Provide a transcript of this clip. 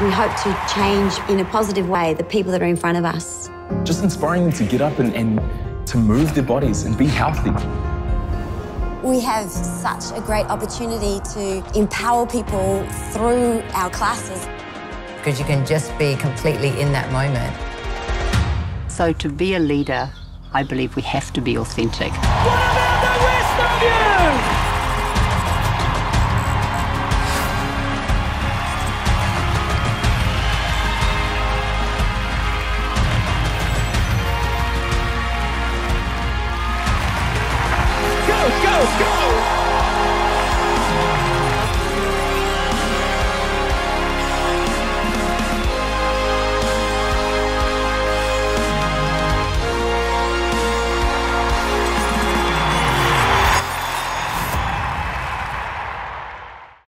We hope to change in a positive way the people that are in front of us. Just inspiring them to get up and, and to move their bodies and be healthy. We have such a great opportunity to empower people through our classes. Because you can just be completely in that moment. So to be a leader, I believe we have to be authentic. Go!